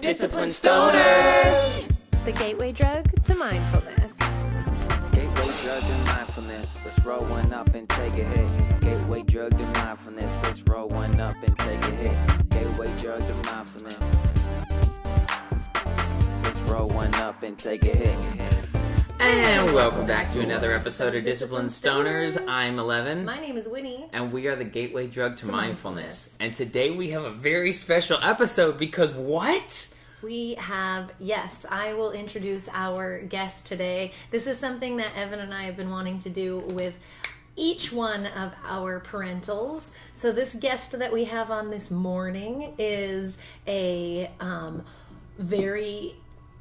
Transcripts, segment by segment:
Disciplined stoners. The gateway drug to mindfulness. Gateway drug to mindfulness. Let's roll one up and take a hit. Gateway drug to mindfulness. Let's roll one up and take a hit. Gateway drug to mindfulness. Let's roll one up and take a hit. And welcome back to another episode of Disciplined Stoners. I'm Ellevan. My name is Winny. and we are the gateway drug to, To mindfulness. mindfulness. And today we have a very special episode because what? We have, yes, I will introduce our guest today. This is something that Evan and I have been wanting to do with each one of our parentals. So, this guest that we have on this morning is a um, very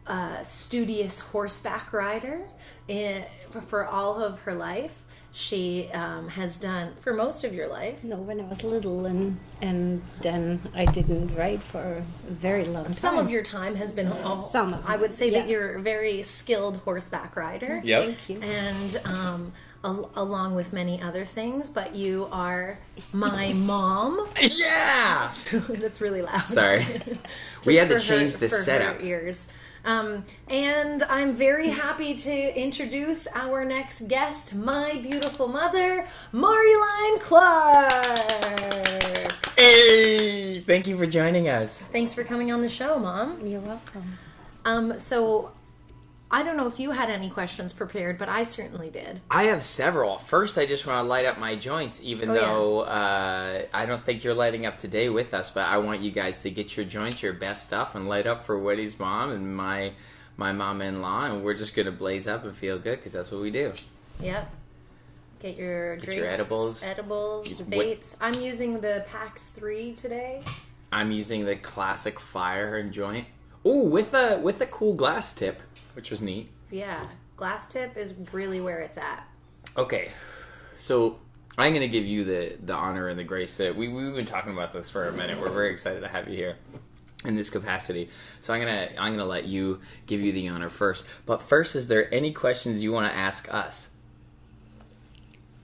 uh, studious horseback rider in, for, for all of her life. She um, has done, for most of your life, No, when I was little, and and then I didn't write for a very long time. some of your time has been all, Some of I would say that yeah. you're a very skilled horseback rider. Yep. Thank you. And um, al- along with many other things, but you are my mom. Yeah! That's really loud. Sorry. we had to Just for her- change the for her setup. ears. Um, and I'm very happy to introduce our next guest, my beautiful mother, Maryline Clarke. Hey! Thank you for joining us. Thanks for coming on the show, Mom. You're welcome. Um, so I don't know if you had any questions prepared, but I certainly did. I have several. First, I just want to light up my joints, even Oh, yeah. though uh, I don't think you're lighting up today with us. But I want you guys to get your joints, your best stuff, and light up for Woody's mom and my my mom-in-law, and we're just gonna blaze up and feel good because that's what we do. Yep. Get your Get drinks, your edibles. edibles, What- vapes. I'm using the PAX Three today. I'm using the classic fire and joint. Oh, with a with a cool glass tip, which was neat. Yeah, glass tip is really where it's at. Okay, so I'm gonna give you the the honor and the grace that we we've been talking about this for a minute. We're very excited to have you here in this capacity. So I'm gonna I'm gonna let you give you the honor first. But first, is there any questions you want to ask us?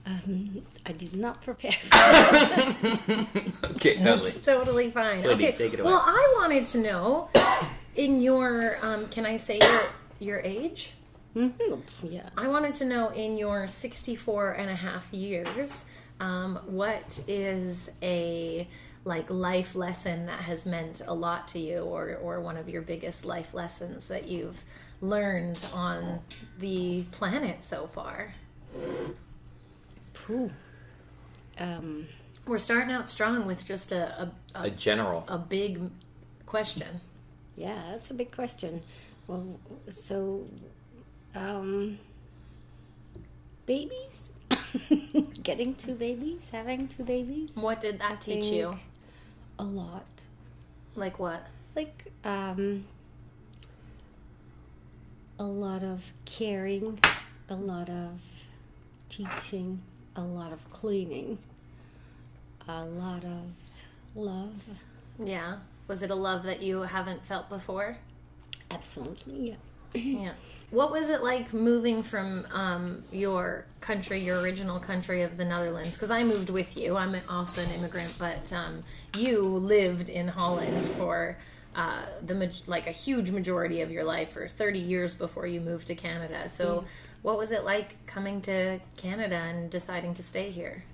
Um, I did not prepare. Okay, totally. It's totally fine. Lily, okay. take it away. Well, I wanted to know in your um, can I say your your age? Mhm, yeah. I wanted to know in your 64 and a half years, um, what is a like life lesson that has meant a lot to you or, or one of your biggest life lessons that you've learned on the planet so far? Phew. Um, We're starting out strong with just a, a, A a, general. a big question. yeah, that's a big question. Well, so, um, babies, getting two babies, having two babies, What did that teach you? a lot. Like what? like um a lot of caring a lot of teaching a lot of cleaning a lot of love Yeah. Was it a love that you haven't felt before? Absolutely yeah Yeah. What was it like moving from um, your country, your original country of the Netherlands? Because I moved with you. I'm also an immigrant, but um, you lived in Holland for uh, the like a huge majority of your life, or 30 years before you moved to Canada. So, what was it like coming to Canada and deciding to stay here?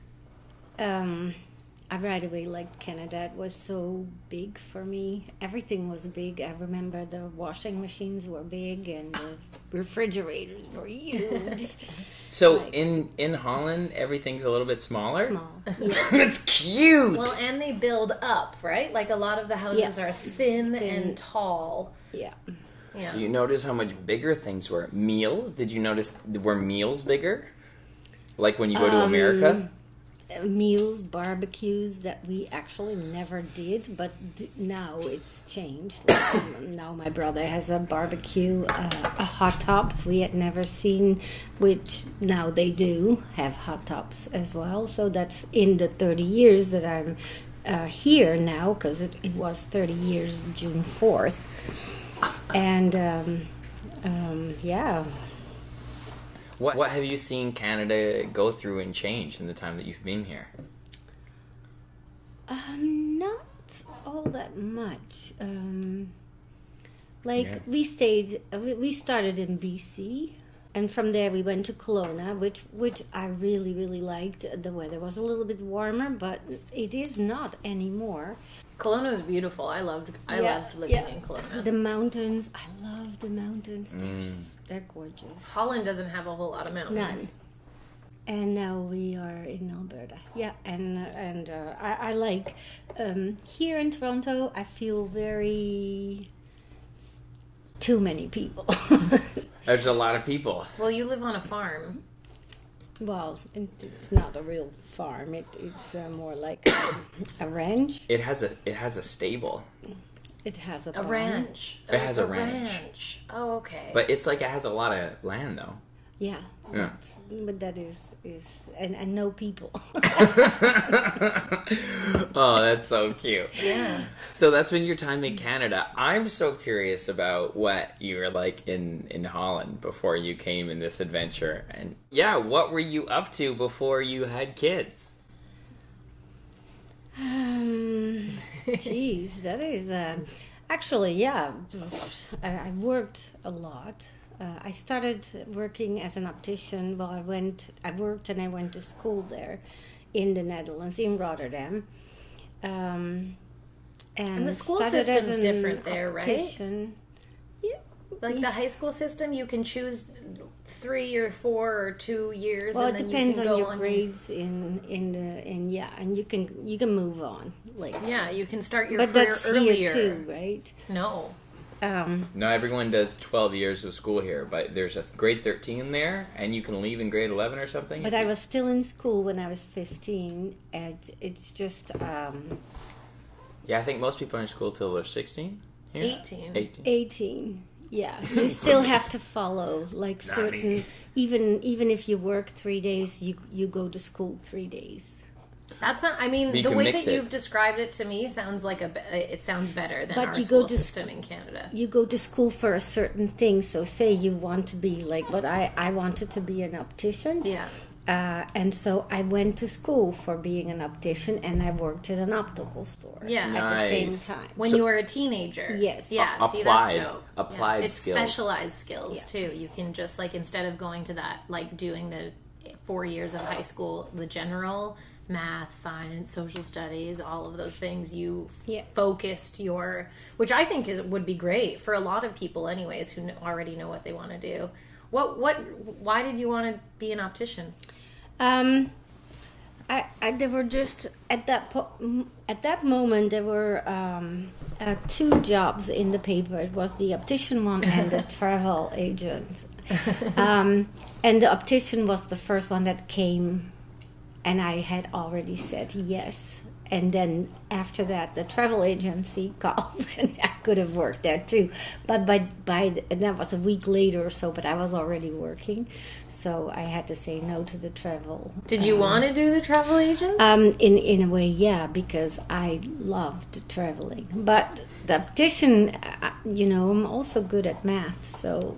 um i right away liked canada it was so big for me everything was big i remember the washing machines were big and the refrigerators were huge So Like- in in Holland, everything's a little bit smaller. small That's cute. Well, and they build up, right? Like a lot of the houses Yeah. are thin, Thin. and tall. yeah Yeah. So you notice how much bigger things were. Meals? Did you notice were meals bigger? Like when you go to Um, America? Meals, barbecues that we actually never did, but now it's changed. Like, now my brother has a barbecue, uh, a hot top we had never seen, which now they do have hot tops as well. So that's in the 30 years that I'm uh, here now, because it, it was 30 years June 4th. And um, um, yeah, What what have you seen Canada go through and change in the time that you've been here? Um, not all that much. Um, Like Yeah. we stayed, we we started in BC, and from there we went to Kelowna, which which I really really liked. The weather was a little bit warmer, but it is not anymore. Kelowna is beautiful. I loved I Yeah, loved living yeah. in Kelowna. The mountains, I love the mountains. They're, Mm. they're gorgeous. Holland doesn't have a whole lot of None. mountains. And now we are in Alberta. Yeah, and uh, and uh, I, I like um, here in Toronto. I feel very too many people. There's a lot of people. Well, you live on a farm. Well, it's not a real farm. It, it's uh, more like a ranch. It has a it has a stable, It has a, A barn. ranch. It has it's a ranch. Oh, okay. but it's like it has a lot of land though. Yeah, Yeah. that's- but that is is and, and no people. oh, that's so cute. yeah. So that's been your time in Canada. I'm so curious about what you were like in in Holland before you came in this adventure, and yeah, what were you up to before you had kids? Um, Jeez, that is uh, actually yeah. I, I worked a lot. Uh, I started working as an optician. Well, I went, I worked and I went to school there in the Netherlands, in Rotterdam. Um, and, And the school system's different there, right? Yeah, Like the high school system, you can choose three or four or two years. well, and it then depends you on your on grades in in the in yeah, and you can you can move on like. Yeah, you can start your But career that's earlier. too, right? No. Um, No, everyone does 12 years of school here, but there's a grade 13 there, and you can leave in grade 11 or something. But I was still in school when I was 15, and it's just um, yeah, I think most people are in school till they're 16. here? 18. 18. 18. Yeah, you still have to follow like Not certain. me. Even even if you work three days, you you go to school three days. That's not. I mean, You the way that it. you've described it to me sounds like a. It sounds better than But our you school go to system in Canada. You go to school for a certain thing. So say you want to be like but I I wanted to be an optician. Yeah. Uh, and so I went to school for being an optician, and I worked at an optical store. Yeah. at the same time. When So- you were a teenager. Yes. Yeah. A- see, applied- that's dope. applied yeah. It's skills. specialized skills too. You can just like instead of going to that, like doing the four years of high school, the general math, science, social studies, all of those things, you Yeah. focused your, which I think is would be great for a lot of people, anyways, who already know what they want to do. What what? Why did you want to be an optician? Um, I, I there were just at that po- at that moment there were um, uh, two jobs in the paper. It was the optician one and the travel agent. Um, and the optician was the first one that came, and I had already said yes. And then after that, the travel agency called, and I could have worked there too. But by by the, and that was a week later or so. But I was already working, so I had to say no to the travel. Did you want to do the travel agent? Um, in in a way, yeah, because I loved traveling. But the optician, uh, you know, I'm also good at math, so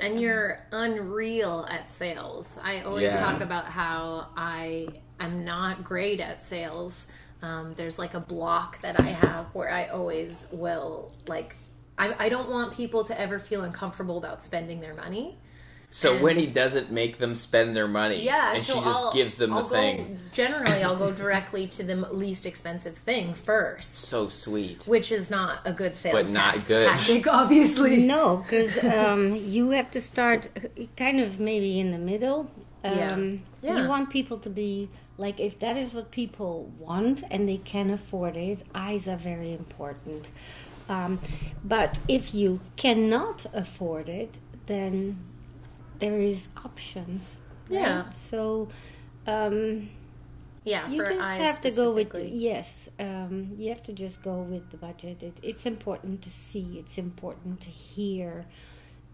and you're unreal at sales. I always Yeah. talk about how I am not great at sales. Um, there's like a block that I have where I always will like. I, I don't want people to ever feel uncomfortable about spending their money. So And- when he doesn't make them spend their money, Yeah, and so she just I'll, gives them I'll the go, thing, Generally, I'll go directly to the least expensive thing first, so sweet. which is not a good sales But not tac- good. tactic, obviously. no, because um, you have to start uh, kind of maybe in the middle. Yeah. Um, Yeah. You want people to be like, if that is what people want and they can afford it, eyes are very important. Um, but if you cannot afford it, then there is options. right? Yeah. So. Um, Yeah, you just have to go with yes um, you have to just go with the budget it, it's important to see it's important to hear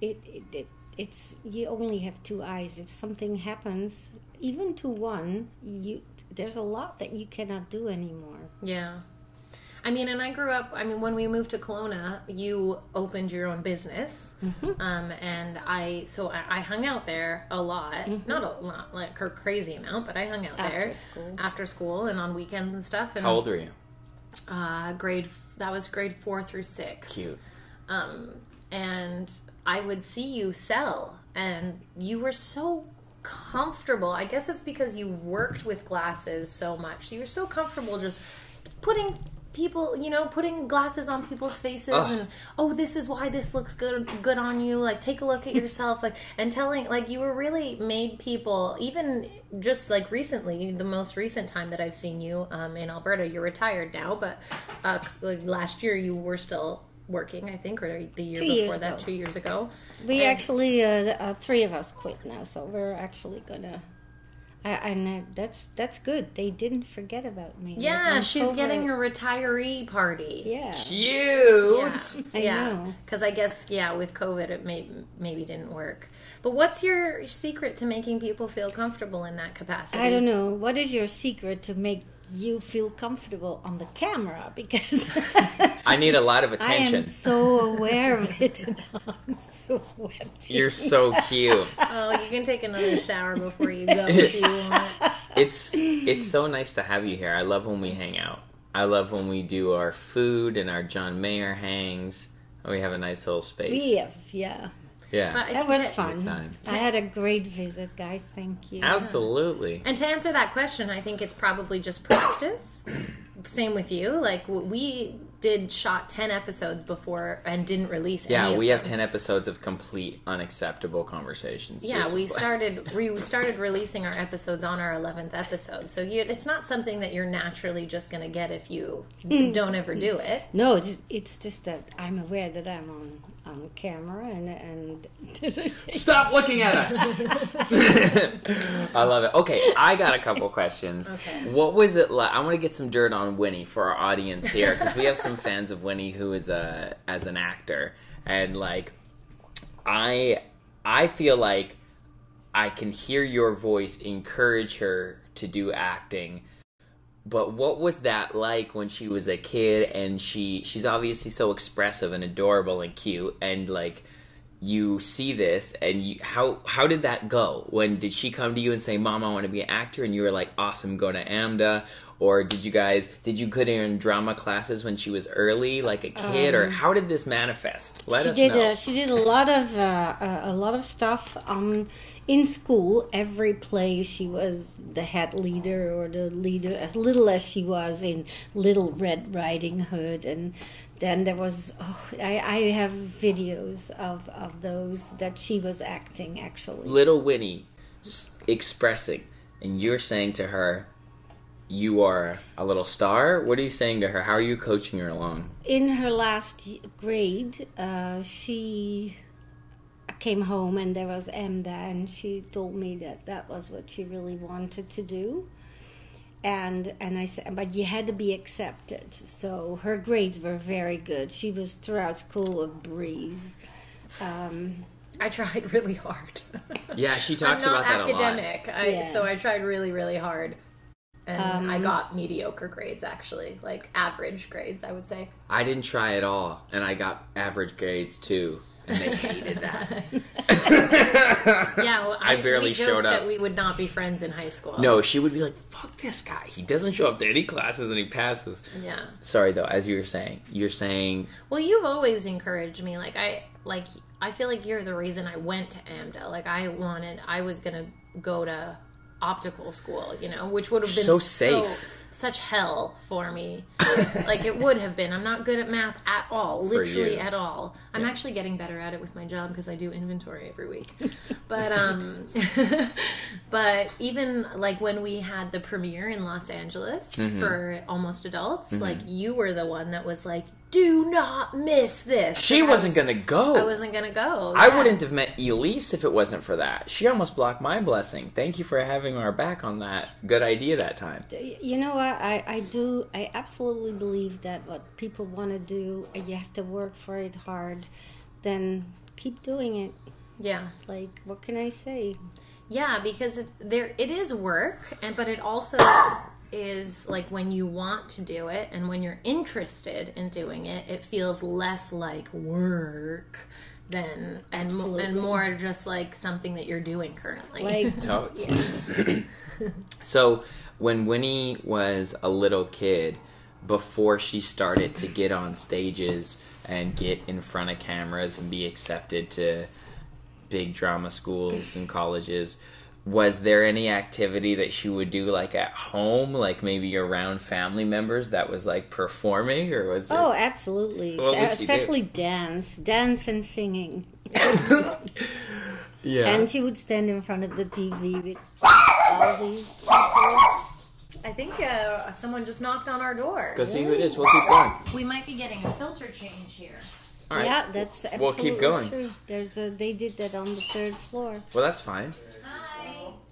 it, it, it it's you only have two eyes if something happens even to one you there's a lot that you cannot do anymore Yeah. I mean, and I grew up, I mean, when we moved to Kelowna, you opened your own business. Mm-hmm. Um, and I, so I, I hung out there a lot. Not a lot, like her crazy amount, but I hung out Mm-hmm. After there school. after school and on weekends and stuff. And How old are you? Uh, grade, that was grade four through six. Cute. Um, and I would see you sell, and you were so comfortable. I guess it's because you've worked with glasses so much. You were so comfortable just putting people, you know, putting glasses on people's faces Ugh. and oh, this is why this looks good good on you. Like take a look at yourself like and telling like you were really made people even just like recently, the most recent time that I've seen you um, in Alberta, you're retired now, but uh, like last year you were still working, I think, or the year Two before that, ago. two years ago. We And- actually, uh, uh, three of us quit now, so we're actually gonna. I, and uh, that's that's good. They didn't forget about me. Yeah, Like, she's over- getting her retiree party. Yeah, Cute. I yeah, know. because I guess yeah, with COVID, it may maybe didn't work. But what's your secret to making people feel comfortable in that capacity? I don't know. What is your secret to make you feel comfortable on the camera? Because I need a lot of attention. I attention. am so aware of it, and I'm sweating. You're so cute. Oh, you can take another shower before you go if you want. It's it's so nice to have you here. I love when we hang out. I love when we do our food and our John Mayer hangs. We have a nice little space. We have, yeah. Yeah. But That was to- fun. time. I had a great visit, guys. Thank you. Absolutely. And to answer that question, I think it's probably just practice. Same with you. Like we did shot ten episodes before and didn't release. Yeah, any of we have them. ten episodes of complete unacceptable conversations. Yeah, Just- we started we started releasing our episodes on our eleventh episode. So you, it's not something that you're naturally just going to get if you mm. don't ever do it. No, it's, it's just that I'm aware that I'm on on camera and and Stop looking at us. I love it. Okay, I got a couple questions. Okay. What was it like? I want to get some dirt on Winny for our audience here because we have some fans of Winny who is a as an actor, and like, I I feel like I can hear your voice encourage her to do acting. But what was that like when she was a kid and she she's obviously so expressive and adorable and cute and like you see this and you how how did that go? When did she come to you and say, "Mom, I want to be an actor," and you were like, "Awesome, go to AMDA"? Or did you guys did you put her in drama classes when she was early, like a kid, or how did this manifest? Let she us did know. uh, she did a lot of uh, uh, a lot of stuff um, in school. Every play she was the head leader or the leader, as little as she was in Little Red Riding Hood, and then there was oh, I, I have videos of of those that she was acting actually. little Winnie s- expressing, and you're saying to her, "You are a little star." What are you saying to her? How are you coaching her along? in her last grade, uh, she came home and there was AMDA, and she told me that that was what she really wanted to do. And and I said, but you had to be accepted. So her grades were very good. She was throughout school a breeze. Um, I tried really hard. Yeah, she talks I'm not about that a lot. academic, I, Yeah. so I tried really, really hard, and Um, I got mediocre grades. Actually, like average grades, I would say. I didn't try at all, and I got average grades too, and they hated that. Yeah, well, I barely we showed up. That we would not be friends in high school. No, she would be like, "Fuck this guy. He doesn't show up to any classes and he passes." Yeah. Sorry though, as you were saying, you're saying Well, you've always encouraged me. Like I, like I feel like you're the reason I went to AMDA. Like I wanted, I was gonna go to optical school, you know, which would have been So safe. such hell for me. like it would have been. I'm not good at math at all, literally at all. I'm actually getting better at it with my job because I do inventory every week. But um, but even like when we had the premiere in Los Angeles Mm-hmm. for Almost Adults, like you were the one that was like, "Do not miss this." she And I wasn't gonna go. I wasn't gonna go. I wouldn't have met Elise if it wasn't for that. She almost blocked my blessing. Thank you for having our back on that good idea that time. you know what? I, I do. I absolutely believe that what people want to do, uh, you have to work for it hard. Then keep doing it. Yeah, Like, what can I say? yeah, because it, there it is work, and but it also is like when you want to do it and when you're interested in doing it, it feels less like work than and mo- and more just like something that you're doing currently. Like, Totes. so when Winny was a little kid, before she started to get on stages, and get in front of cameras and be accepted to big drama schools and colleges. Was there any activity that she would do like at home, like maybe around family members that was like performing, or was it? Oh, absolutely. What would she do? Especially dance, dance and singing. yeah. And she would stand in front of the TV with all these people. I think uh, someone just knocked on our door. Go see who it is. We'll keep going. We might be getting a filter change here. All right. Yeah, that's We'll absolutely keep going. true. There's a, they did that on the third floor. Well, that's fine. Hi.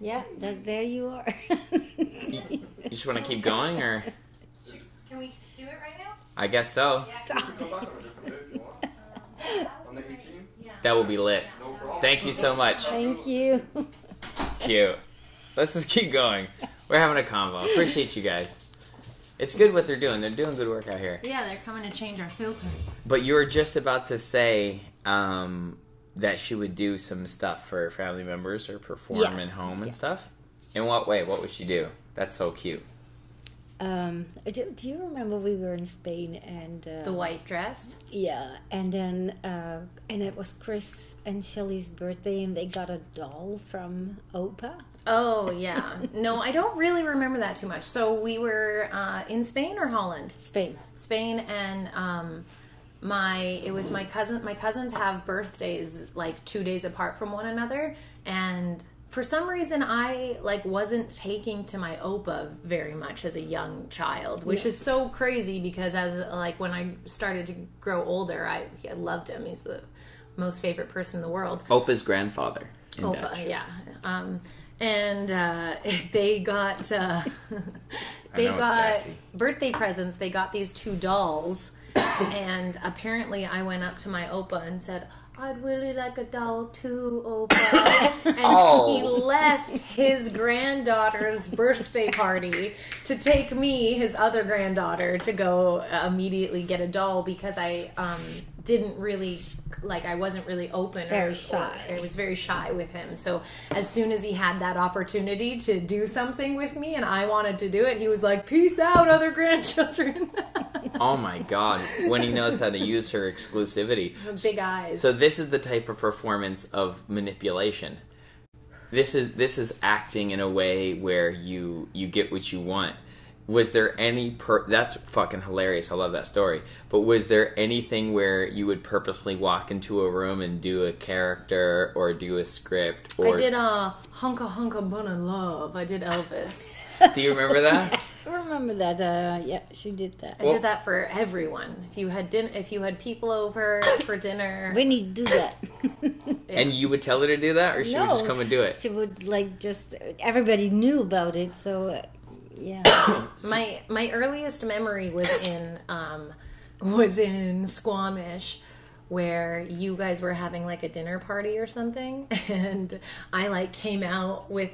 Yeah, that, there you are. You just want to keep going, or Can we do it right now? I guess so. On the 18th? That will be lit. Thank you so much. Thank you. Cute. Let's just keep going. We're having a convo. Appreciate you guys. It's good what they're doing. They're doing good work out here. Yeah, they're coming to change our filter. But you were just about to say um, that she would do some stuff for family members or perform Yeah. in home and Yeah. stuff. In what way? What would she do? That's so cute. Um, do, do you remember we were in Spain and uh, The white dress. Yeah, and then uh, and it was Chris and Shelly's birthday, and they got a doll from Opa. Oh yeah. no, I don't really remember that too much. So we were uh, in Spain or Holland. Spain. Spain and um my it was my cousin my cousins have birthdays like 2 days apart from one another and for some reason I like wasn't taking to my opa very much as a young child, which is so crazy because as like when I started to grow older, I, I loved him. He's the most favorite person in the world. Opa's grandfather. Opa, Dutch. yeah. Um, and uh, they got uh, they got birthday presents. They got these two dolls, and apparently I went up to my Opa and said. I'd really like a doll too, Opa. And Oh. he left his granddaughter's birthday party to take me, his other granddaughter, to go immediately get a doll because I um, didn't really like I wasn't really open. Very or, shy. Or, I was very shy with him. So as soon as he had that opportunity to do something with me and I wanted to do it, he was like, "Peace out, other grandchildren." Oh my god. When he knows how to use her exclusivity. Big eyes. So this is the type of performance of manipulation. This is this is acting in a way where you you get what you want. Was there any per that's fucking hilarious. I love that story. But was there anything where you would purposely walk into a room and do a character or do a script or I did a hunka hunka bun love. I did Elvis. Do you remember that? I remember that. Uh, yeah, she did that. I did that for everyone. If you had din- if you had people over for dinner, We need to do that. and you would tell her to do that or she would just come and do it? She would like just everybody knew about it, so uh, yeah. my my earliest memory was in um was in Squamish where you guys were having like a dinner party or something and I like came out with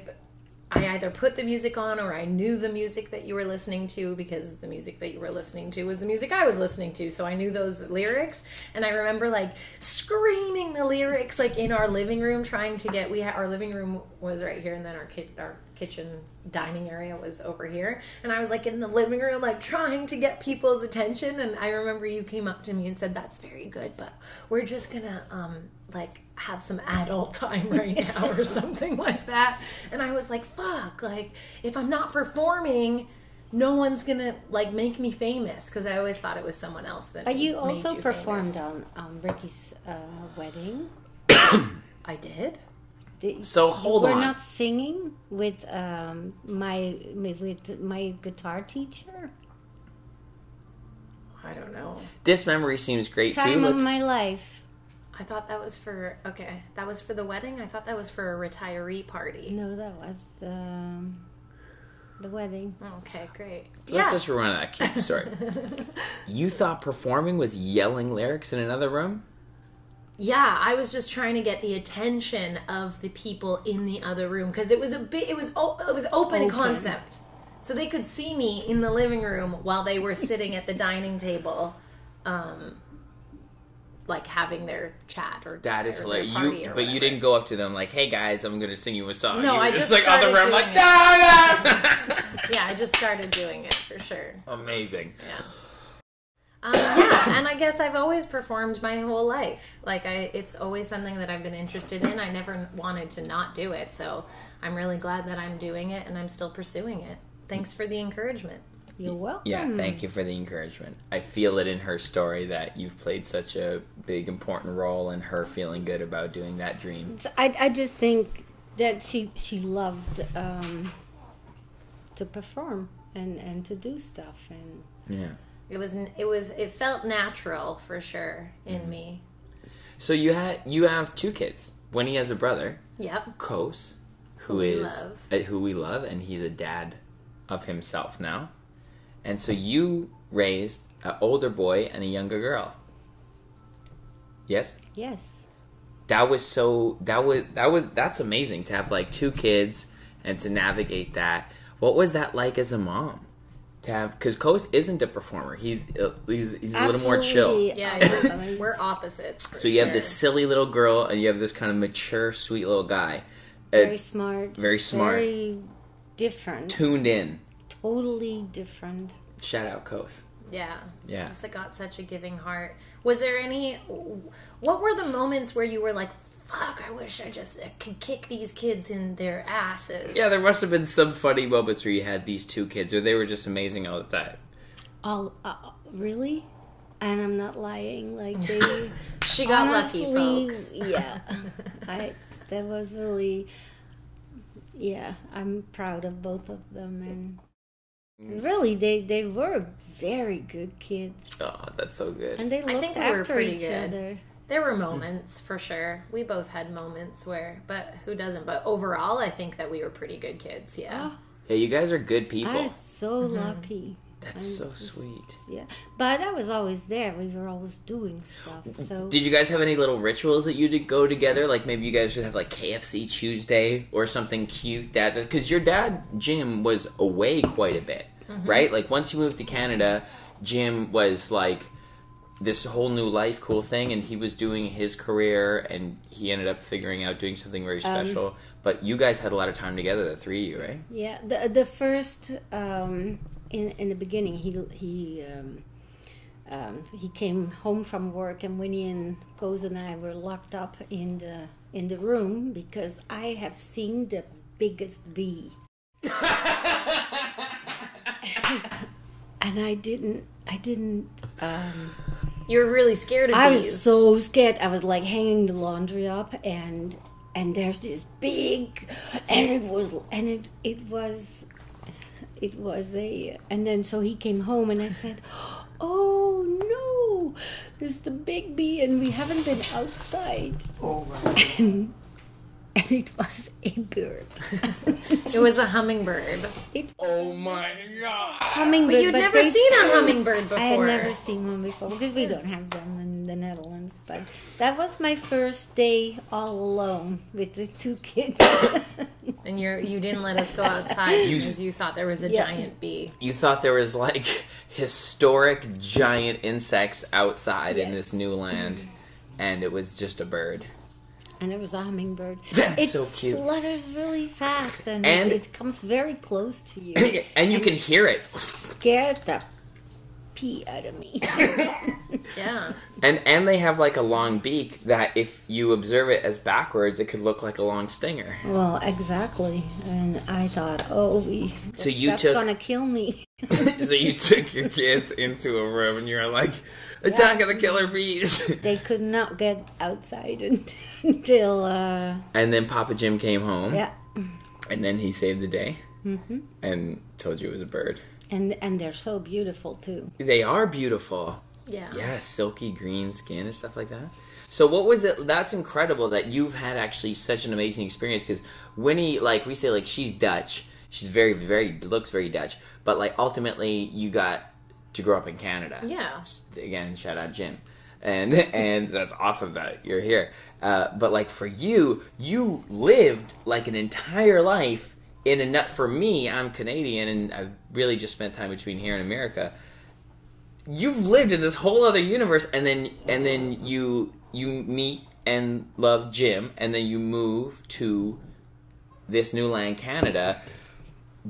I either put the music on or I knew the music that you were listening to because the music that you were listening to was the music I was listening to. So I knew those lyrics. And I remember like screaming the lyrics like in our living room trying to get, we had, our living room was right here and then our, ki- our kitchen dining area was over here. And I was like in the living room like trying to get people's attention. And I remember you came up to me and said, that's very good, but we're just gonna, um, like have some adult time right now or something like that and i was like fuck like if i'm not performing no one's gonna like make me famous because i always thought it was someone else that But you made also you performed famous. on on Ricky's uh, wedding. i did The- So hold you were on. not singing with um, my with my guitar teacher. i don't know This memory seems great too. Time of Let's- my life. I thought that was for okay that was for the wedding i thought that was for a retiree party No, that was um, the wedding. okay great Let's just rewind that cute story. you thought performing was yelling lyrics in another room? Yeah, I was just trying to get the attention of the people in the other room because it was a bit. It was o- it was open, Open. concept, so they could see me in the living room while they were sitting at the dining table, um, like having their chat or That is hilarious. You, but you didn't go up to them like, "Hey guys, I'm going to sing you a song." No, you I just like on the room, like, it. Yeah, I just started doing it for sure. Amazing. Um, yeah, and I guess I've always performed my whole life. Like I, it's always something that I've been interested in. I never wanted to not do it, so I'm really glad that I'm doing it and I'm still pursuing it. Thanks for the encouragement. You're welcome. Yeah, thank you for the encouragement. I feel it in her story that you've played such a big, important role in her feeling good about doing that dream. I, I just think that she she loved um, to perform and, and to do stuff and Yeah. It was it was it felt natural for sure in Mm-hmm. me. So you had you have two kids. Winny has a brother, Yep. Kos, Who who we love. uh, who we love, and he's a dad of himself now. And so you raised an older boy and a younger girl. Yes. yes. That was so that was that was that's amazing to have like two kids and to navigate that. What was that like as a mom? To have because Kos isn't a performer. He's uh, he's, he's a little more chill. Yeah, we're opposites. so you have this silly little girl and you have this kind of mature sweet little guy. Very uh, smart. very smart. very different. Tuned in totally different shout out Kos Yeah. Yeah. Just got such a giving heart. Was there any what were the moments where you were like, fuck, I wish I just could kick these kids in their asses? yeah there must have been some funny moments where you had these two kids or they were just amazing all the time all uh, really and i'm not lying like they She got lucky, folks. yeah i that was really yeah i'm proud of both of them and, Mm. and really they they were very good kids oh that's so good and they I looked think we were after pretty each good. other There were moments for sure. We both had moments where, but who doesn't? But overall, I think that we were pretty good kids. Yeah. Oh, yeah you guys are good people i was so lucky that's I'm so sweet yeah but i was always there we were always doing stuff so Did you guys have any little rituals that you did go together? Like maybe you guys should have like KFC Tuesday or something cute that because your dad Jim was away quite a bit, right? Like once you moved to Canada, Jim was like this whole new life cool thing and he was doing his career and he ended up figuring out doing something very special. but you guys had a lot of time together, the three of you, right? Yeah, the the first um, in in the beginning, he he um, um, he came home from work, and Winny and Koz and I were locked up in the in the room because I have seen the biggest bee, and I didn't I didn't. Um, You were really scared of I bees. was so scared. I was like hanging the laundry up, and and there's this big, and it was and it it was, it was a and then so he came home and I said, oh no, there's the big bee and we haven't been outside. Oh and, and it was a bird. it was a hummingbird. it Oh my god! hummingbird. But you'd never they- seen a hummingbird before. I had never seen one before because we don't have them in the Netherlands. But that was my first day all alone with the two kids. And you're you didn't let us go outside You because you thought there was a Yeah. giant bee. You thought there was like historic giant insects outside in this new land, and it was just a bird. And it was a hummingbird. That's it so cute. flutters really fast and, And- it, it comes very close to you. and you can hear it. Scared the pee out of me. Yeah. And and they have like a long beak that if you observe it as backwards, it could look like a long stinger. well, exactly. And I thought, oh, we, So you that's took- gonna kill me. so you took your kids into a room and you were like, "Attack of the killer bees!" they could not get outside until, uh, and then Papa Jim came home, yeah. and then he saved the day Mm-hmm. and told you it was a bird. And and they're so beautiful too. They are beautiful. Yeah. Yeah, silky green skin and stuff like that. So what was it? That's incredible that you've had actually such an amazing experience because Winny, like we say, like she's Dutch. She's very, very looks very Dutch, but like ultimately you got to grow up in Canada. Yeah. Again, shout out Jim, and and that's awesome that you're here. Uh, but like for you, you lived like an entire life in a nut. For me, I'm Canadian, and I've really just spent time between here and America you've lived in this whole other universe and then and then you you meet and love Jim and then you move to this new land Canada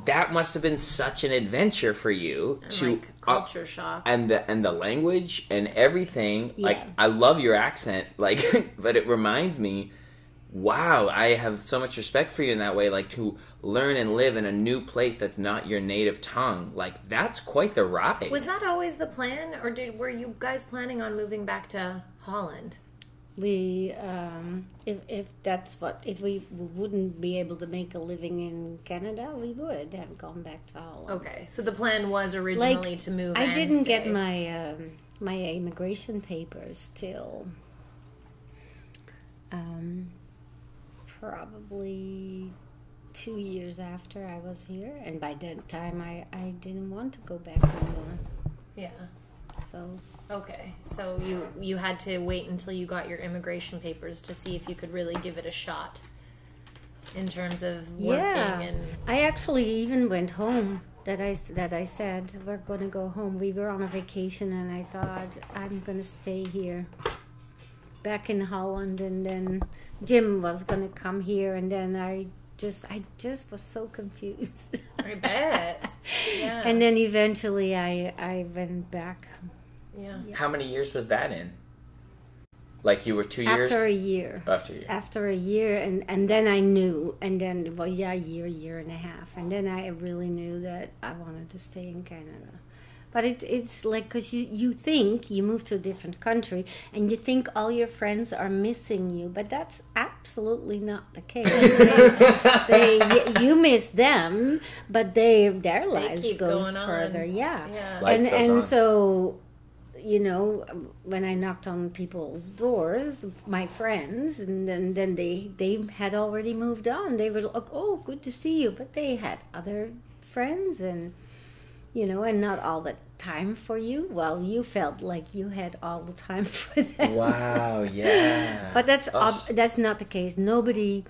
that must have been such an adventure for you to like culture uh, shock. and the and the language and everything like i love your accent like but it reminds me wow i have so much respect for you in that way like to learn and live in a new place that's not your native tongue like that's quite the ride Was that always the plan, or did were you guys planning on moving back to Holland? We, um, if, if that's what, if we wouldn't be able to make a living in Canada, we would have gone back to Holland. Okay, so the plan was originally to move. I didn't get my um, my immigration papers till um, probably two years after I was here, and by that time I, I didn't want to go back anymore. Yeah. So Okay, so you you had to wait until you got your immigration papers to see if you could really give it a shot in terms of working yeah, and I actually even went home. That I that I said we're going to go home. We were on a vacation, and I thought I'm going to stay here, back in Holland, and then Jim was going to come here, and then I just I just was so confused. I bet. Yeah. and then eventually I I went back yeah. how many years was that in like you were two years after a year. after you after a year and and then i knew and then well yeah a year year and a half and then i really knew that i wanted to stay in canada but it, it's like because you, you think you move to a different country and you think all your friends are missing you but that's absolutely not the case they, they you miss them but they their lives keep goes going on. further yeah, Yeah. Life and goes and on. so you know um, when i knocked on people's doors my friends and then then they they had already moved on. They were like oh good to see you but they had other friends and you know and not all the time for you. Well you felt like you had all the time for them. Wow yeah. But that's ob- that's not the case. Nobody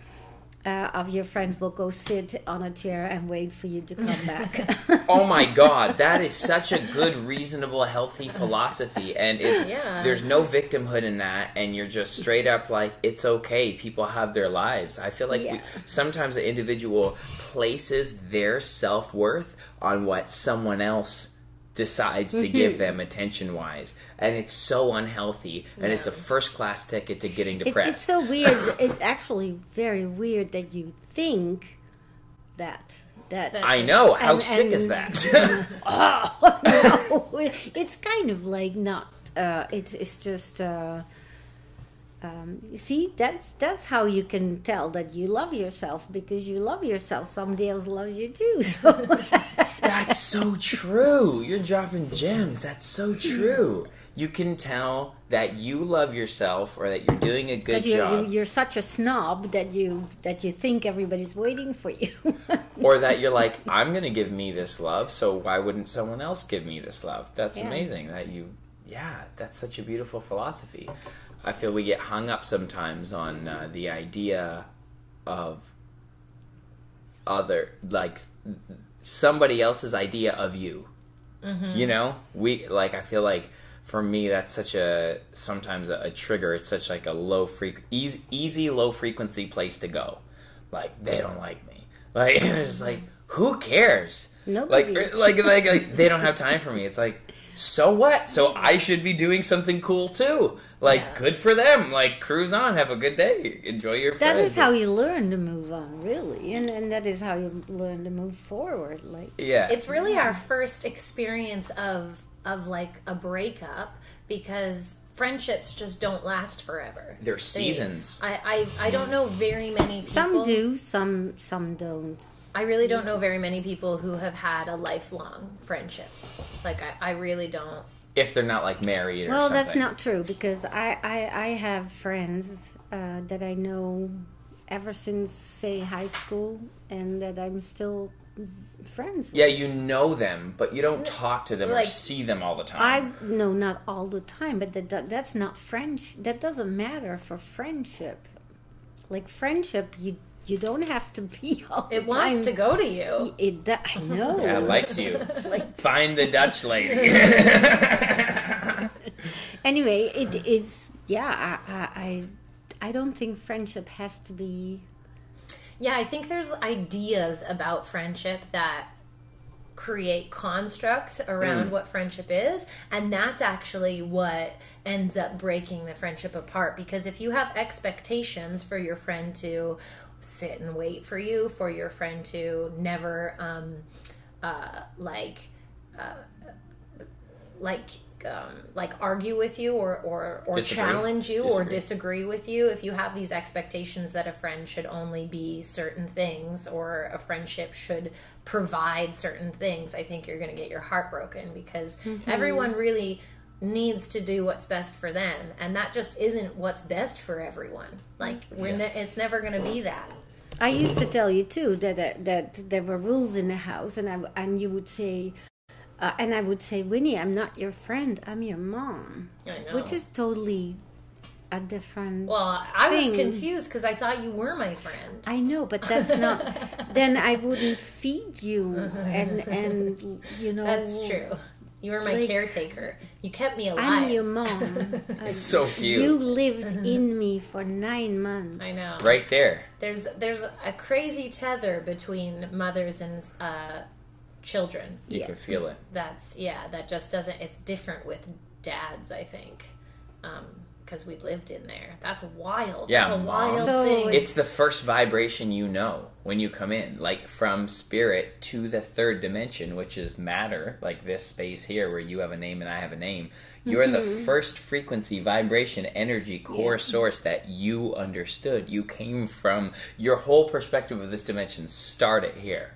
uh, of your friends will go sit on a chair and wait for you to come back Oh my god, that is such a good, reasonable, healthy philosophy, and it's Yeah. there's no victimhood in that, and you're just straight up like it's okay. People have their lives. I feel like we, sometimes an individual places their self worth on what someone else decides to give them attention wise, and it's so unhealthy, and it's a first class ticket to getting It, depressed. it's so weird. it's actually very weird that you think that that. That- I know. How And- sick is and- that? oh no! It's kind of like not. Uh, it's it's just. Uh, um, you see, that's that's how you can tell that you love yourself because you love yourself. Somebody else loves you too. So That's so true. You're dropping gems. That's so true. You can tell that you love yourself or that you're doing a good you're, job you're such a snob that you that you think everybody's waiting for you. or that you're like I'm going to give me this love, so why wouldn't someone else give me this love? That's Yeah. amazing that you Yeah, that's such a beautiful philosophy. I feel we get hung up sometimes on uh, the idea of other like somebody else's idea of you. Mm-hmm. You know, we like. I feel like for me, that's such a sometimes a, a trigger. It's such like a low freq easy, easy low frequency place to go. Like they don't like me. Like it's like who cares? Nobody. Like, er, like like like they don't have time for me. It's like so what? So I should be doing something cool too. Like Yeah. good for them. Like cruise on, have a good day, enjoy your. That friends. is how you learn to move on, really, and and that is how you learn to move forward. Like Yeah. It's really our first experience of of like a breakup because friendships just don't last forever. They're They- seasons. I, I I don't know very many people. some do, some some don't. I really don't know very many people who have had a lifelong friendship. Like I, I really don't. if they're not like married or Well, something. that's not true because I I, I have friends uh, that I know ever since say high school, and that I'm still friends. Yeah, you know them, but you don't talk to them or see them all the time. I know not all the time, but that, that that's not French. That doesn't matter for friendship. Like friendship, you you don't have to be all the It wants time. to go to you. It, that, I know. yeah, likes you. Like- Find the Dutch lady. anyway, it, it's yeah. I, I I I don't think friendship has to be. Yeah, I think there's ideas about friendship that create constructs around mm. what friendship is and that's actually what ends up breaking the friendship apart because if you have expectations for your friend to sit and wait for you for your friend to never um uh like uh, like um, like argue with you or or, or Disagree. challenge you or Disagree. disagree with you if you have these expectations that a friend should only be certain things or a friendship should provide certain things i think you're going to get your heart broken because everyone really needs to do what's best for them and that just isn't what's best for everyone like we're ne- it's never going to be that I used to tell you too that that, that there were rules in the house, and I and you would say, uh, and I would say, Winny, I'm not your friend, I'm your mom, i know which is totally a different. well i was confused because i thought you were my friend I know, but that's not. then I wouldn't feed you, and and you know. that's true you were my Like- caretaker you kept me alive I'm your mom. It's so cute. You lived in me for nine months. i know right there. there's there's a crazy tether between mothers and uh, children. You Yeah. can feel it. That's yeah, that just doesn't. It's different with dads, I think, because we lived in there. That's wild. Yeah, that's a wild So thing. It's the first vibration you know when you come in, like from spirit to the third dimension, which is matter, like this space here where you have a name and I have a name. You're in the mm-hmm. first frequency, vibration, energy, core source that you understood. You came from your whole perspective of this dimension started here.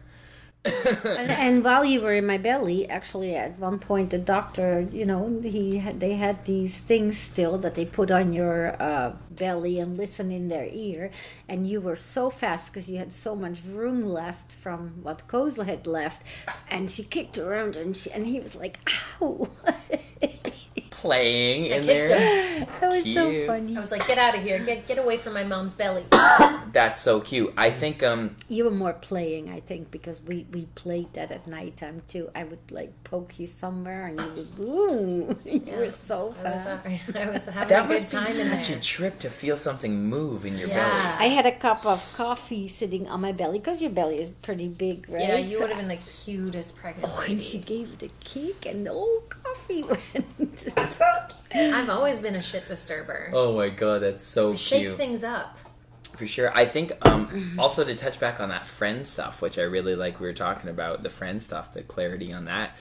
And, while you were in my belly, actually, at one point, the doctor, you know, he they had these things still that they put on your uh, belly and listen in their ear, and you were so fast because you had so much room left from what Kozla had left, and she kicked around and she, and he was like, "Ow!" Playing in kicked there. that was so funny. I was like, get out of here, get get away from my mom's belly. That's so cute. I think um You were more playing, I think, because we, we played that at nighttime too. I would like poke you somewhere, and you would boom. you were so I was, fast. I was having that a good must be time in such there. a trip to feel something move in your Yeah. I had a cup of coffee sitting on my belly because your belly is pretty big, right? yeah, you So- would have been the cutest pregnant. Oh, and she gave it a kick, and the whole coffee went. I've always been a shit disturber. Oh my god, that's so Shake cute. things up. For sure. I think um, also to touch back on that friend stuff, which I really like we were talking about, the friend stuff, the clarity on that,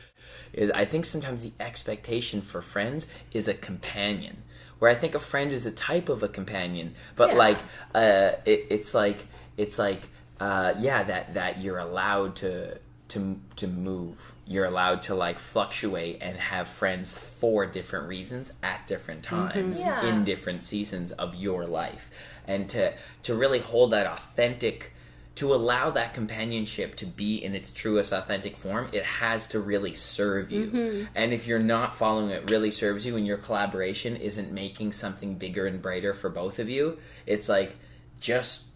is I think sometimes the expectation for friends is a companion. Where I think a friend is a type of a companion, but Yeah. like uh, it, it's like it's like uh, yeah that that you're allowed to to to move. You're allowed to like fluctuate and have friends for different reasons at different mm-hmm. times Yeah. in different seasons of your life. And to to really hold that authentic to allow that companionship to be in its truest authentic form it has to really serve you. Mm-hmm. And if you're not following it really serves you and your collaboration isn't making something bigger and brighter for both of you it's like just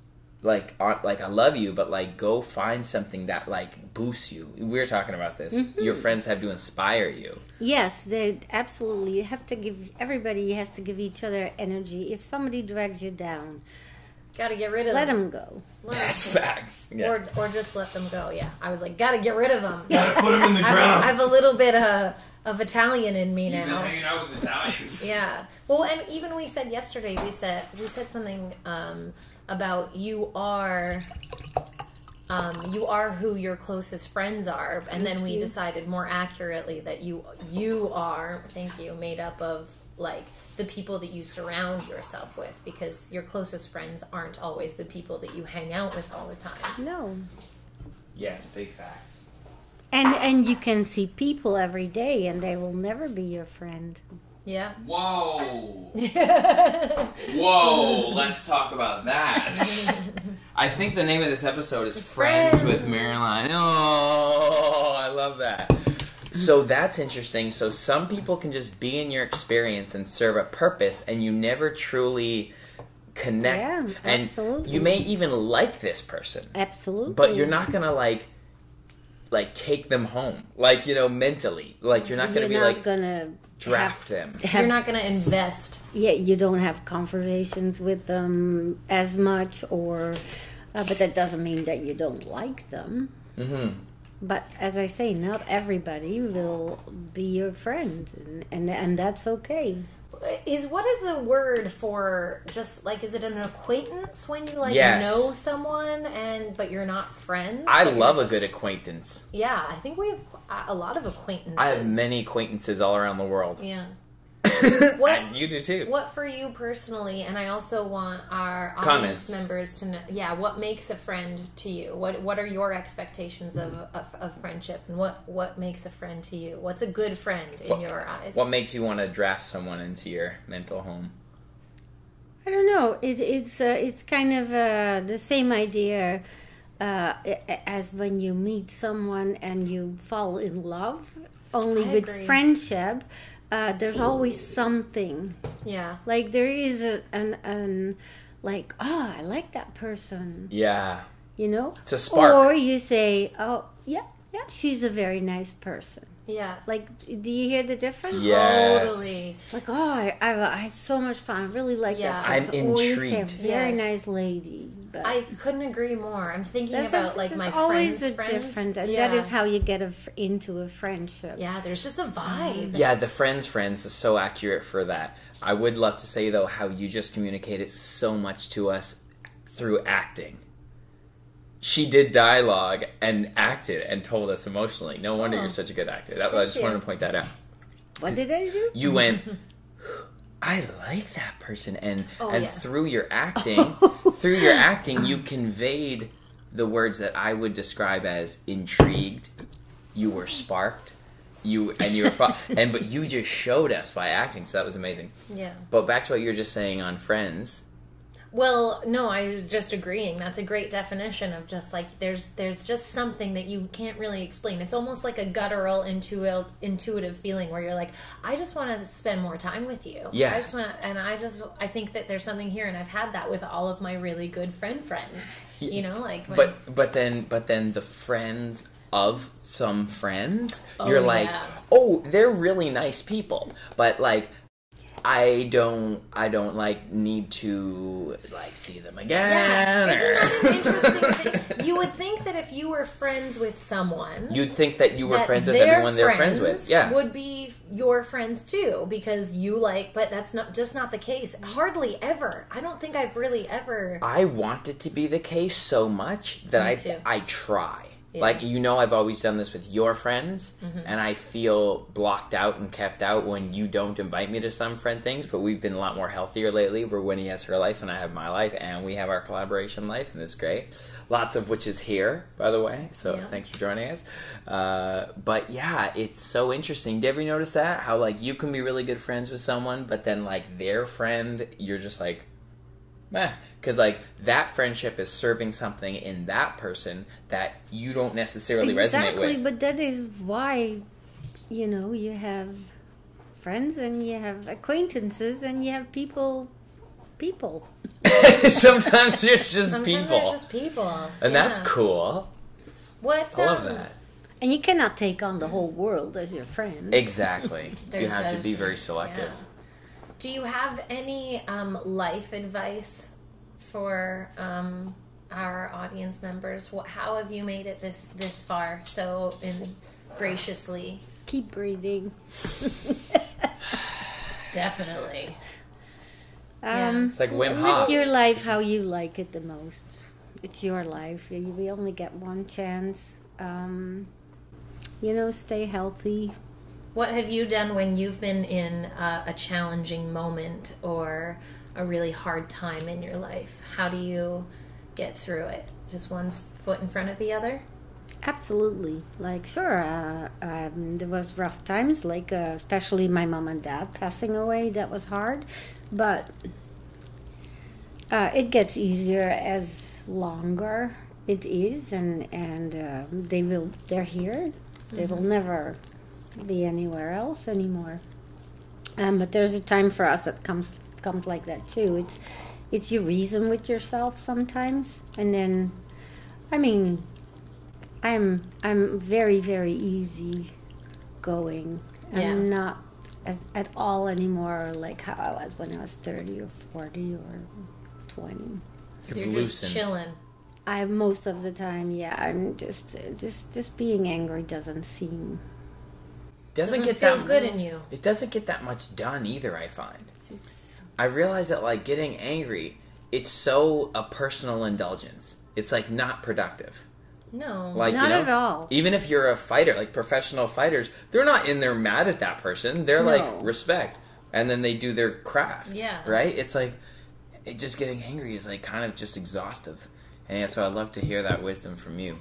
like uh, like I love you, but like go find something that like boosts you. We are talking about this. Your friends have to inspire you. yes, they absolutely You have to give. Everybody has to give each other energy. If somebody drags you down, Got to get rid of let them. them go. Let 'em- That's facts. Yeah. Or, or just let them go. Yeah, I was like, gotta get rid of them. Gotta put him in the I, have, ground. I have a little bit uh, of Italian in me You've been now. hanging out with Italians. Yeah. Well, and even we said yesterday, we said we said something um, about you are. Um, you are who your closest friends are, and then we you. decided more accurately that you you are. Thank you, made up of like the people that you surround yourself with, because your closest friends aren't always the people that you hang out with all the time. No. yeah, it's big facts. And and you can see people every day, and they will never be your friend. Yeah. Whoa. Whoa, let's talk about that. I think the name of this episode is Friends, Friends. with Marilyn. Oh, I love that. So that's interesting. So some people can just be in your experience and serve a purpose, and you never truly connect. Yeah, and absolutely. you may even like this person, Absolutely. but you're not gonna like like take them home, like you know, mentally. Like you're not gonna You're be not like gonna draft them. have, You're not going to invest. yeah, you don't have conversations with them as much, or uh, but that doesn't mean that you don't like them. hmm but as I say, not everybody will be your friend, and and, and that's okay. Is what is the word for just like is it an acquaintance when you like Yes. know someone and but you're not friends? I love a good acquaintance. Yeah, I think we have a lot of acquaintances. I have many acquaintances all around the world. Yeah. What And you do too. what for you personally and I also want our audience Comments. members to know yeah, what makes a friend to you? What what are your expectations of, of, of friendship and what what makes a friend to you? What's a good friend in What- your eyes? What makes you want to draft someone into your mental home? I don't know. It, it's uh, it's kind of uh, the same idea uh, as when you meet someone and you fall in love. Only I with agree. friendship, uh, there's always something. yeah. Like there is a, an an like oh I like that person. Yeah. You know. It's a spark. Or you say oh yeah yeah she's a very nice person. Yeah. Like do you hear the difference? Yes. Totally. Like, oh, I, I, I had so much fun. I really like Yeah. that. I'm person. Or you say, intrigued. very Yes. nice lady. But I couldn't agree more. I'm thinking that's about a, like my always friends' a friends. different, and yeah. that is how you get a, f- into a friendship. Yeah, there's just a vibe. Yeah, the friends friends is so accurate for that. I would love to say though how you just communicated so much to us through acting. She did dialogue and acted and told us emotionally. No wonder Oh. you're such a good actor. That, I just you. wanted to point that out. What did I do? You went I like that person and Oh, and yeah. through your acting through your acting you conveyed the words that I would describe as intrigued. You were sparked. You and you were and but you just showed us by acting, so that was amazing. Yeah. But back to what you were just saying on Friends. Well, no, I was just agreeing. That's a great definition of just like there's there's just something that you can't really explain. It's almost like a guttural intuitive intuitive feeling where you're like, I just want to spend more time with you. Yeah. I just want and I just I think that there's something here and I've had that with all of my really good friend friends. You know, like my, But but then but then the friends of some friends, Oh, you're like, yeah. oh, they're really nice people, but like. I don't. I don't like need to like see them again. Yeah, or- isn't that an interesting thing? You would think that if you were friends with someone, You'd think that you were that friends with everyone they're friends with. Yeah. would be your friends too because you like. But that's not just not the case. Hardly ever. I don't think I've really ever. I want it to be the case so much that Me I too. I try. Yeah. Like you know, I've always done this with your friends, Mm-hmm. and I feel blocked out and kept out when you don't invite me to some friend things. But we've been a lot more healthier lately. Where Winny has her life and I have my life, and we have our collaboration life, and it's great. Lots of which is here, by the way. So Yeah. thanks for joining us. Uh, but yeah, it's so interesting. Did you ever notice that? How like you can be really good friends with someone, but then like their friend, you're just like, because like that friendship is serving something in that person that you don't necessarily resonate exactly, with. but that is why, you know, you have friends and you have acquaintances and you have people, people. Sometimes it's just Sometimes people, just people, and that's cool. What I love um, that. And you cannot take on the whole world as your friend. Exactly. you have to be very selective. yeah. Do you have any um, life advice for um, our audience members? What, how have you made it this this far so in graciously? Keep breathing. Definitely. Um, It's like Wim live your life how you like it the most. It's your life. We only get one chance. Um, you know, stay healthy. What have you done when you've been in a, a challenging moment or a really hard time in your life? How do you get through it? Just one foot in front of the other? Absolutely. Like, sure, uh, um, there was rough times, like uh, especially my mom and dad passing away. That was hard, but uh, it gets easier as longer it is, and and uh, they will. They're here. They will never be anywhere else anymore. Um, but there's a time for us that comes comes like that too. It's it's you reason with yourself sometimes, and then, I mean, I'm I'm very very easy going. Yeah. I'm not at, at all anymore like how I was when I was thirty or forty or twenty. You've You're just chilling. I most of the time, yeah, I'm just just just being angry doesn't seem. Doesn't, Doesn't get feel that good in you. It doesn't get that much done either. I find. It's, it's, I realize that like getting angry, it's so a personal indulgence. It's like not productive. No. Like Not you know, at all. Even if you're a fighter, like professional fighters, they're not in there mad at that person. They're No. like respect, and then they do their craft. Yeah. Right. It's like it just getting angry is like kind of just exhaustive, and yeah. So I'd love to hear that wisdom from you,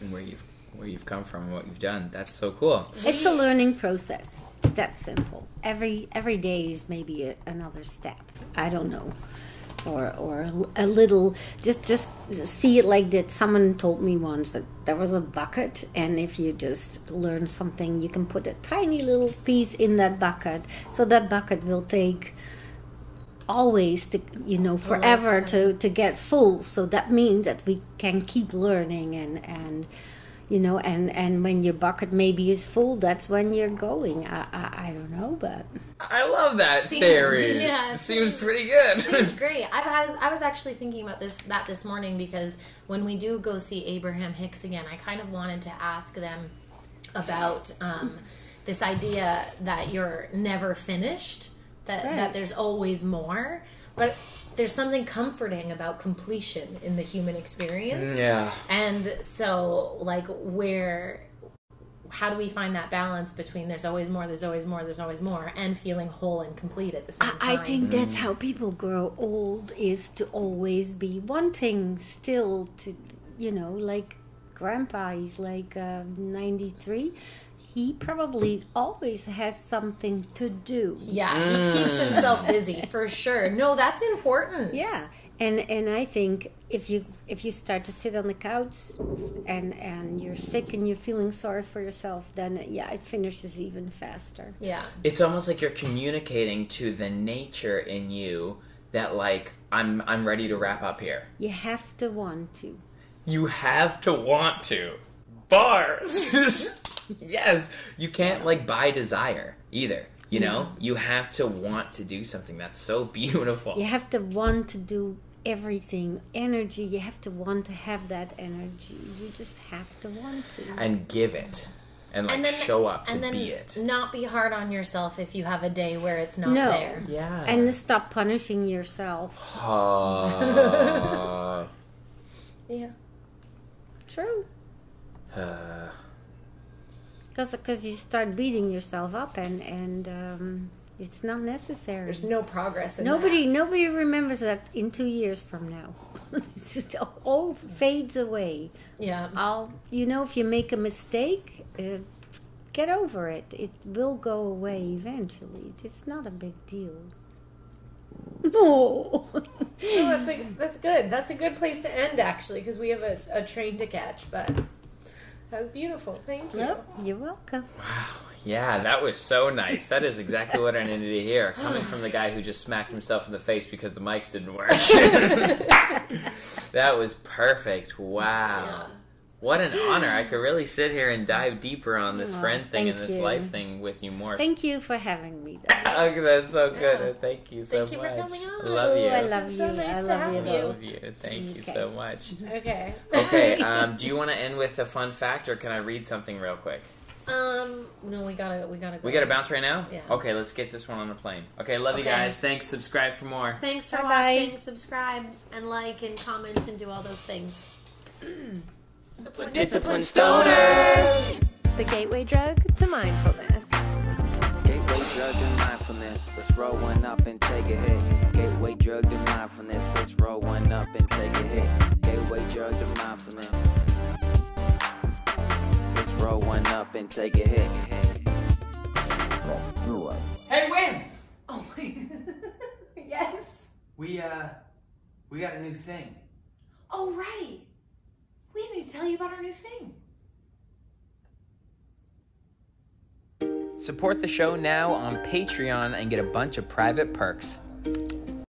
and where you've where you've come from, and what you've done. That's so cool. it's a learning process. It's that simple. Every every day is maybe a, another step. I don't know, or or a, l- a little. Just just see it like that. Someone told me once that there was a bucket, and if you just learn something, you can put a tiny little piece in that bucket. So that bucket will take always to you know forever to to get full so that means that we can keep learning and and you know and and when your bucket maybe is full that's when you're going i i, I don't know but I love that Seems- theory. yeah, it seems seems- pretty good. Seems great. I was I was actually thinking about this that this morning because when we do go see Abraham Hicks again, I kind of wanted to ask them about um, this idea that you're never finished, that Right. that there's always more, but there's something comforting about completion in the human experience. yeah. And so, like, where, how do we find that balance between there's always more, there's always more, there's always more, and feeling whole and complete at the same I, I time? think that's how people grow old is to always be wanting still to you know like grandpa he's like uh, 93 he probably always has something to do Yeah, he keeps himself busy for sure. No, that's important. Yeah, and and I think if you if you start to sit on the couch and and you're sick and you're feeling sorry for yourself, then yeah, it finishes even faster. Yeah. it's almost like you're communicating to the nature in you that like I'm I'm ready to wrap up here. You have to want to. You have to want to. Bars. yes. You can't like buy desire either. You know? You have to want to do something. That's so beautiful. You have to want to do everything. Energy. You have to want to have that energy. You just have to want to. And give it. And like And then show up to and then be it. not be hard on yourself if you have a day where it's not No. there. Yeah. And stop punishing yourself. Uh, Yeah. True. uh, Because you start beating yourself up and and um, it's not necessary. There's no progress in Nobody, that. nobody remembers that in two years from now. it's just all fades away. Yeah. I'll, you know, if you make a mistake, uh, get over it. It will go away eventually. It's not a big deal. No. No, that's like that's good. That's a good place to end actually because we have a, a train to catch. But that was beautiful. Thank you. Yep, you're welcome. Wow. Yeah, that was so nice. That is exactly what I needed to hear. Coming from the guy who just smacked himself in the face because the mics didn't work. that was perfect. Wow. Yeah. What an honor. I could really sit here and dive deeper on this Aw, friend thing and this you. life thing with you more. Thank you for having me. Though. Oh, that's so good. Yeah. Thank you so Thank you for coming on. I love you. I love been you. so nice I to love have you. I love you. Thank you so much. Okay. Okay, um, do you want to end with a fun fact, or can I read something real quick? um. No, we gotta. We gotta. Go. We got to bounce right now. Yeah. Okay, let's get this one on the plane. Okay, love you guys. Thanks. Subscribe for more. Thanks for Bye-bye. watching. Subscribe and like and comment and do all those things. Disciplined stoners. The gateway drug to mindfulness. Gateway drug to mindfulness. Let's roll one up and take a hit. Gateway drug to mindfulness. Let's roll one up and take a hit. Gateway drug to mindfulness. Let's roll one up and take a hit. Hey, Win. Oh my. yes. We uh, we got a new thing. Oh right. We need to tell you about our new thing. Support the show now on Patreon and get a bunch of private perks.